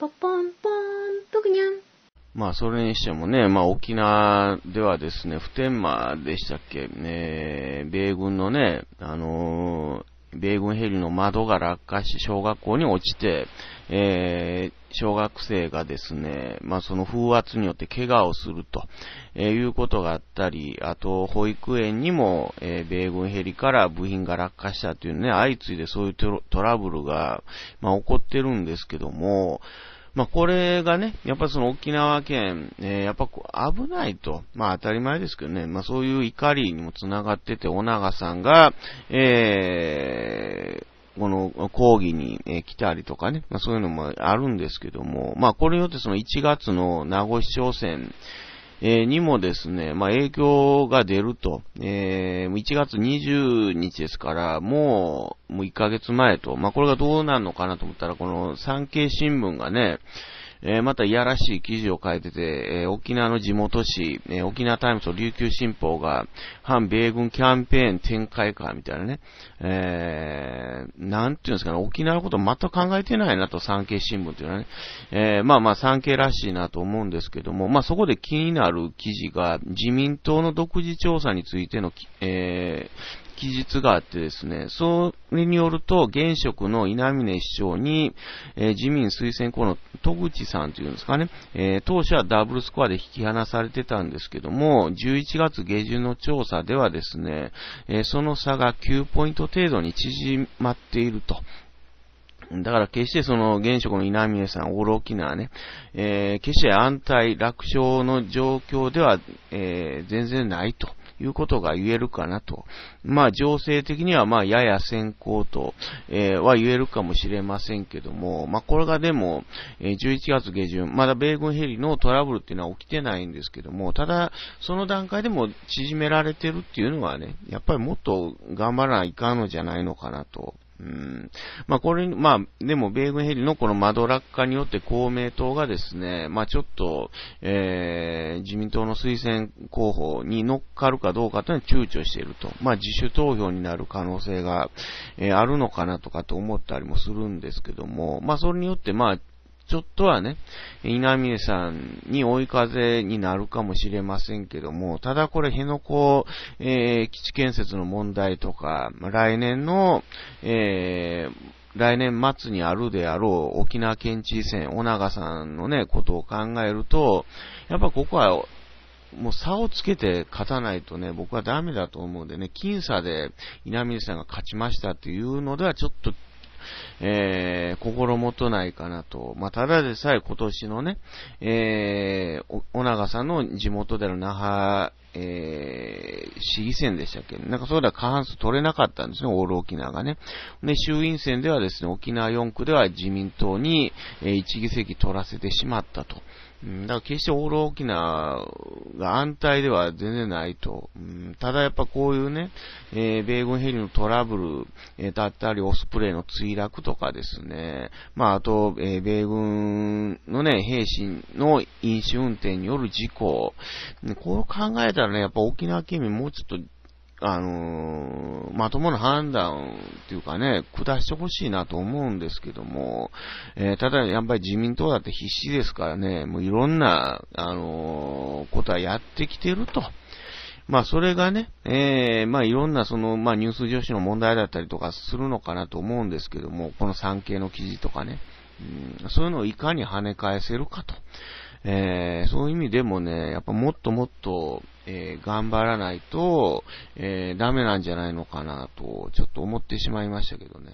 ポポンポン、ぷくにゃん。まあ、それにしてもね、まあ、沖縄ではですね、普天間でしたっけ、ね、米軍のね、あのー米軍ヘリの窓が落下し、小学校に落ちて、えー、小学生がですね、まあその風圧によって怪我をすると、えー、いうことがあったり、あと保育園にも、えー、米軍ヘリから部品が落下したというね、相次いでそういうトラブルが、まあ起こってるんですけども、まあ、これがね、やっぱその沖縄県、えー、やっぱ危ないと、まあ当たり前ですけどね、まあそういう怒りにもつながってて、小長さんが、え、この講義に、え来たりとかね、まあそういうのもあるんですけども、まあこれによってその1月の名護市長選、え、にもですね、まあ、影響が出ると、えー、1月20日ですから、もう、もう1ヶ月前と、まあ、これがどうなるのかなと思ったら、この産経新聞がね、えー、またいやらしい記事を書いてて、えー、沖縄の地元紙、えー、沖縄タイムズと琉球新報が、反米軍キャンペーン展開か、みたいなね、えー、なんていうんですかね、沖縄のこと全く考えてないなと、産経新聞っていうのはね、えー、まあまあ産経らしいなと思うんですけども、まあそこで気になる記事が、自民党の独自調査についての、えー、記述があってですね、それによると、現職の稲嶺市長に、えー、自民推薦校の戸口さんというんですかね、えー、当初はダブルスコアで引き離されてたんですけども、11月下旬の調査ではですね、えー、その差が9ポイント程度に縮まっていると。だから決してその現職の稲峰さん、オール沖縄ね、えー、決して安泰楽勝の状況では、えー、全然ないと。いうことが言えるかなと。まあ、情勢的にはまあ、やや先行と、えー、は言えるかもしれませんけども、まあ、これがでも、えー、11月下旬、まだ米軍ヘリのトラブルっていうのは起きてないんですけども、ただ、その段階でも縮められてるっていうのはね、やっぱりもっと頑張らないかんのじゃないのかなと。うん。まあこれ、まあでも米軍ヘリのこのマドラッカによって公明党がですね、まあちょっと、えー、自民党の推薦候補に乗っかるかどうかというのは躊躇していると。まあ自主投票になる可能性が、えー、あるのかなとかと思ったりもするんですけども、まあそれによってまあちょっとはね、稲峰さんに追い風になるかもしれませんけども、ただこれ辺野古、えー、基地建設の問題とか、来年の、えー、来年末にあるであろう沖縄県知事選、小長さんのね、ことを考えると、やっぱここは、もう差をつけて勝たないとね、僕はダメだと思うんでね、僅差で稲峰さんが勝ちましたっていうのではちょっとえー、心もとないかなと。まあ、ただでさえ今年のね、えー、お、長さんの地元での那覇、えー、市議選でしたっけ？なんかそれでは過半数取れなかったんですね、オール沖縄がね。で、衆院選ではですね、沖縄4区では自民党に、えー、1議席取らせてしまったと。うん、だから決してオール沖縄が安泰では全然ないと。うん、ただやっぱこういうね、えー、米軍ヘリのトラブル、えー、だったりオスプレイの墜落とかですね、まああと、えー、米軍のね、兵士の飲酒運転による事故、こう考えたたらね、やっぱ沖縄県民もうちょっとあのー、まともな判断っていうかね、下してほしいなと思うんですけども、えー、ただやっぱり自民党だって必死ですからね、もういろんな、あのー、ことはやってきてると。まあそれがね、えー、まあいろんなその、まあニュース女子の問題だったりとかするのかなと思うんですけども、この産経の記事とかね、うん、そういうのをいかに跳ね返せるかと。えー、そういう意味でもね、やっぱもっともっと、えー、頑張らないと、えー、ダメなんじゃないのかなと、ちょっと思ってしまいましたけどね。